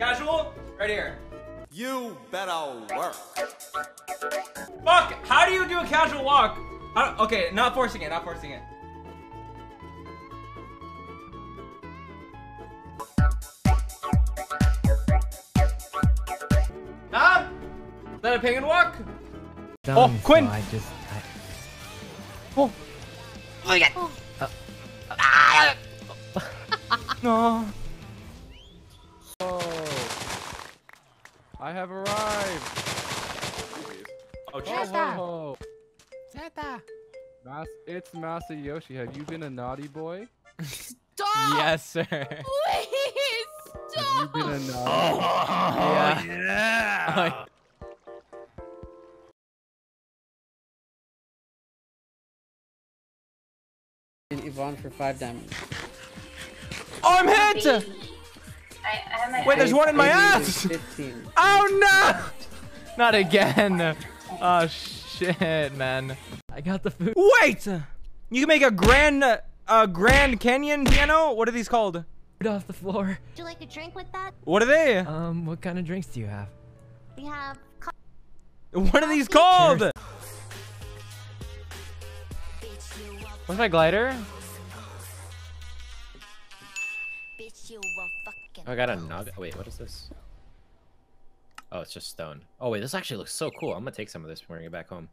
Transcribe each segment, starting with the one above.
Right here. You better work. Fuck! How do you do a casual walk? How, okay, not forcing it, not forcing it. Stop! Is that a penguin walk? Done, Oh, Quinn! so I just. I, Oh. Oh, yeah. Oh. Ah, no. I have arrived. Oh, Ho, jeez. ho, ho. Mas it's Masayoshi. Have you been a naughty boy? Stop! yes, sir. Please, Have you stop! been a naughty yeah. yeah. Yvonne for five diamonds. Oh, I'm hit! I, I have my Wait, there's one in my ass! 15. Oh no! Not again. Oh shit, man. I got the food. Wait! You can make a grand, uh, a Grand Canyon piano? What are these called? Food off the floor. Would you like a drink with that? What are they? Um, what kind of drinks do you have? We have. co- What are these called? What's my glider? Bitch, you a fucking. Oh, I got a nugget. Wait, what is this? Oh, it's just stone. Oh wait, this actually looks so cool. I'm gonna take some of this and bring it back home.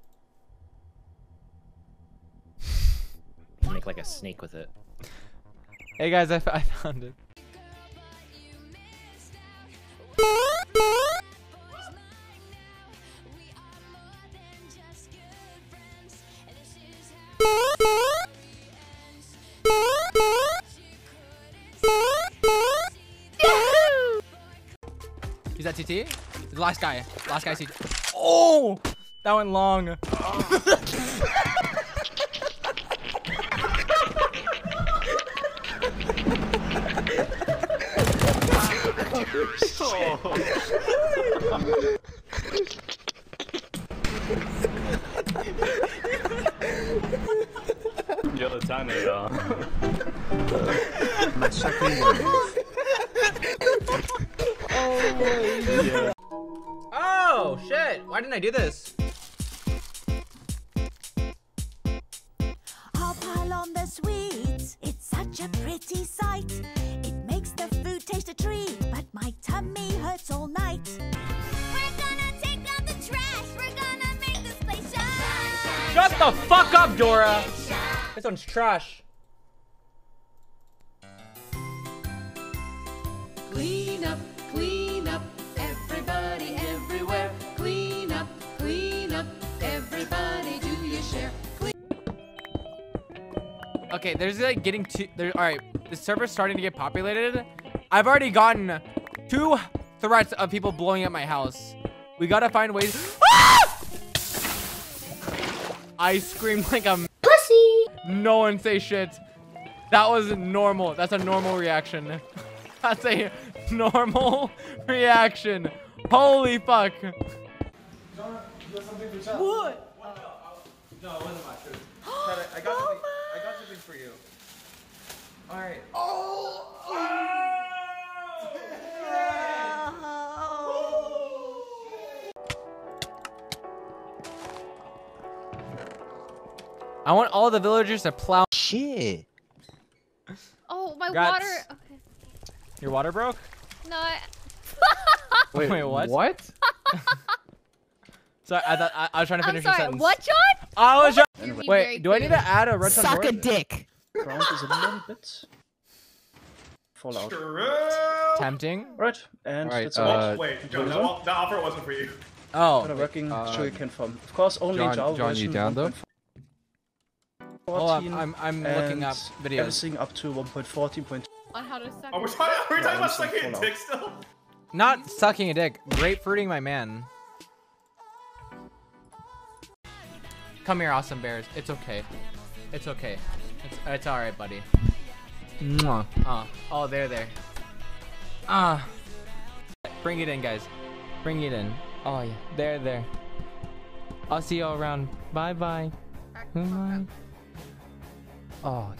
Make like a snake with it. Hey guys, I, f- I found it. That TT? The last guy. Last guy CT. Oh! That went long. Oh, Oh, oh, shit. Why didn't I do this? I'll pile on the sweets. It's such a pretty sight. It makes the food taste a treat, but my tummy hurts all night. We're gonna take out the trash. We're gonna make this place shine. Shut the fuck up, Dora! This one's trash. Clean up, Okay, there's like getting two. There, all right, the server's starting to get populated. I've already gotten two threats of people blowing up my house. We gotta find ways. Ah! I screamed like a Pussy! no one say shit. That was normal. That's a normal reaction. That's a normal reaction. Holy fuck. What? No, it wasn't my food. I, I got something. I got something for you. All right. I want all the villagers to plow. Shit. Oh, my Congrats. water. Okay. Your water broke? No, I... Wait, Wait what? What? Sorry, I thought I, I was trying to I'm finish your sorry. sentence. What, John? I was trying. You be very Wait, do I need to add a redstone Suck a door? dick. Ground is a little bit fallout. Tempting. Right, and Alright, that's uh, all. Wait, John, that, that offer wasn't for you. Oh. Got a working uh, sugarcane farm. Of course, only John- Java John, you down, though? 1.14 Hold on, I'm I'm looking up and videos. Everything up to 1.14. On how to suck. Are we talking, are we talking about Fallout. sucking a dick still? Not sucking a dick, grapefruiting my man. Come here, awesome bears. It's okay. It's okay. It's it's all right, buddy. Mwah. Oh, oh, there, there. Ah. Bring it in, guys. Bring it in. Oh yeah, there, there. I'll see you all around. Bye, bye. Bye. Oh